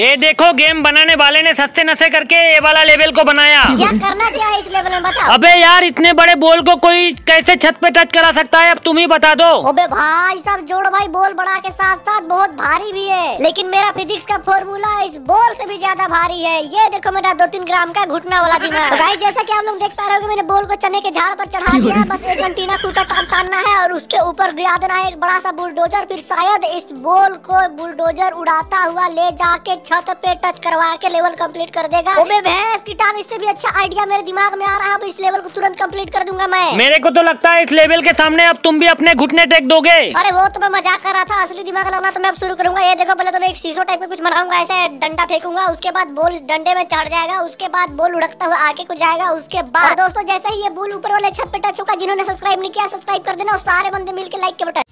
ये देखो गेम बनाने वाले ने सस्ते नशे करके ये वाला लेवल को बनाया। क्या करना क्या है इस लेवल में बताओ। अबे यार इतने बड़े बॉल को कोई कैसे छत पे टच करा सकता है? अब तुम ही बता दो। ओबे भाई सब जोड़ भाई बोल बढ़ा के साथ साथ बहुत भारी भी है। लेकिन मेरा फिजिक्स का फॉर्मूला इस बोल से भी ज़्यादा भारी है। ये देखो मेरा दो तीन ग्राम का घुटना वाला दिमाग गाइस जैसा कि आप लोग देख पा रहे हो मैंने बोल को चने के झाड़ पर चढ़ा दिया बस एक घंटीना खूटा टान तानना है और उसके ऊपर गिरा देना है एक बड़ा सा बुलडोजर। फिर शायद इस बोल को बुलडोजर उड़ाता हुआ ले जाके छत पे टच करवा के लेवल कंप्लीट कर देगा। ओबे भैंस की टांग इससे भी अच्छा आइडिया मेरे दिमाग में आ रहा है अब इस लेवल को तुरंत कंप्लीट कर दूँगा मैं। मेरे को तो लगता है इस लेवल के सामने अब तुम भी अपने घुटने टेक दोगे। अरे वो तो मैं मज़ाक कर रहा था असली दिमाग लगाना तो मैं अब शुरू करूँगा। ये देखो पहले तो मैं एक शीशो टाइप का कुछ बनाऊँगा ऐसे डंडा फेंकूँगा उसके बाद बॉल इस डंडे में चढ़ जाएगा उसके बाद बॉल उड़कता हुआ आगे को जाएगा उसके बाद दोस्तों जैसे ही ये बॉल ऊपर वाले छत पे टच होगा जिन्होंने सब्सक्राइब नहीं किया सब्सक्राइब कर देना और सारे बंदे मिलकर लाइक के बटन